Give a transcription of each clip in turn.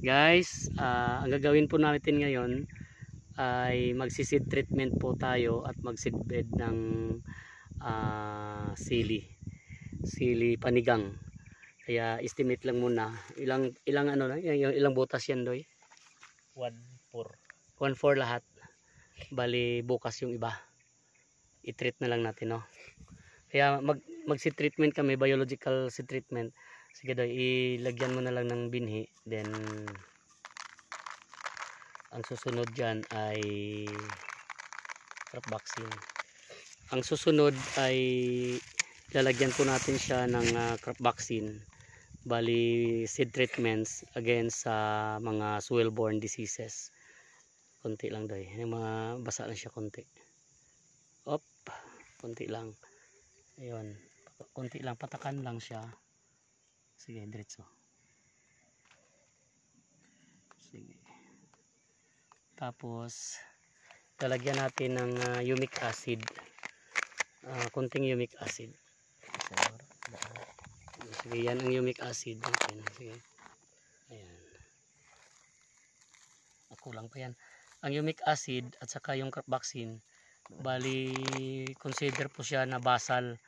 Guys, ah, ang gagawin po natin ngayon ay magsiseed treatment po tayo at magseed bed ng ah, sili. Sili panigang. Kaya estimate lang muna. Ilang ilang ano na, ilang, ilang butas yan doy? 1-4. 1-4 lahat. Bali bukas yung iba. I-treat na lang natin, no? Kaya mag mag-seed treatment kami, biological seed treatment. Sige doy, ilagyan mo na lang ng binhi. Then ang susunod diyan ay crop vaccine. Ang susunod ay lalagyan po natin siya ng ah, crop vaccine. Bali seed treatments against sa mga soil-borne diseases. Konti lang doy. Yung mga basa lang siya konti. Op, konti lang. Ayun, konti lang patakan lang siya. Sige, diretso. Sige. Tapos lalagyan natin ng ah, humic acid. Ah, konting humic acid. Sige, yan ang humic acid natin. Sige. Ayan. Ah, Kulang pa yan. Ang humic acid at saka yung vaccine, bali consider po siya na basal.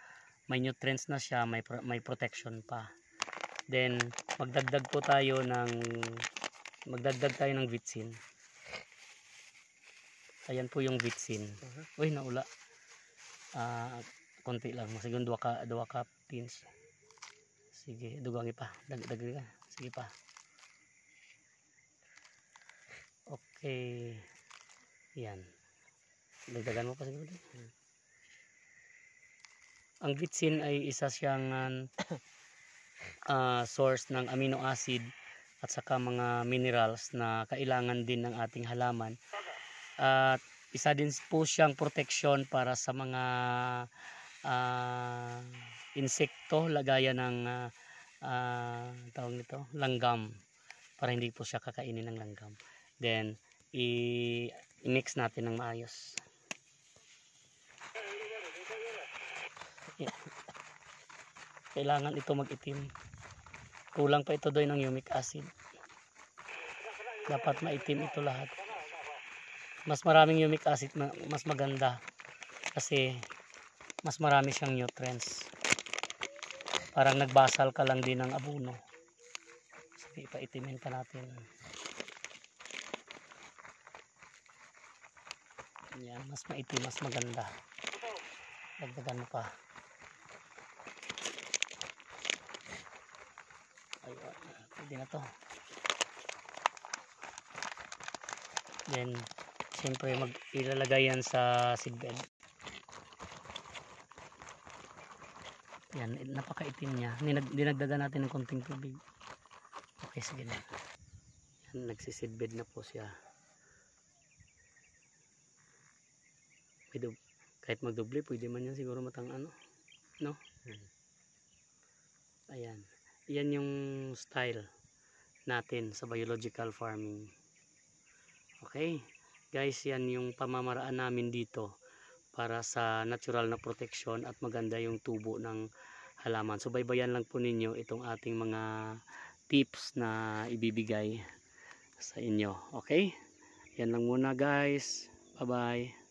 May nutrients na siya, may pro- may protection pa. Then magdagdag po tayo ng magdagdag tayo ng vitsin. Ayan po yung vitsin. Uy, naula. Ah, konti lang. Masigun dua ka dua ka pins. Sige, dugangi pa. Dagdag ka. Sige pa. Okay. Yan. Dagdagan mo pa siguro. din. Ang vitsin ay isa siyang ah, source ng amino acid at saka mga minerals na kailangan din ng ating halaman. At isa din po siyang protection para sa mga ah, insekto lagaya ng ah, ah, tawag nito, langgam para hindi po siya kakainin ng langgam. Then i-mix natin ng maayos. Kailangan ito mag-itim. Kulang pa ito doy ng humic acid. Dapat maitim ito lahat. Mas maraming humic acid, ma- mas maganda. Kasi mas marami siyang nutrients. Parang nagbasal ka lang din ng abuno. Sige, paitimin pa natin. Yan, mas maitim, mas maganda. Dagdagan mo pa. Ayun, pwede na to. Then, siyempre mag ilalagay yan sa seedbed. Yan, napakaitim niya. Dinag dinagdagan natin ng konting tubig. Okay, sige na. Yan, nagsiseedbed na po siya. Dub- kahit magdoble, pwede man yan siguro matang ano. No? Ayan. Yan yung style natin sa biological farming. Okay? Guys, yan yung pamamaraan namin dito para sa natural na protection at maganda yung tubo ng halaman. So baybayan lang po ninyo itong ating mga tips na ibibigay sa inyo. Okay? Yan lang muna guys. Bye-bye.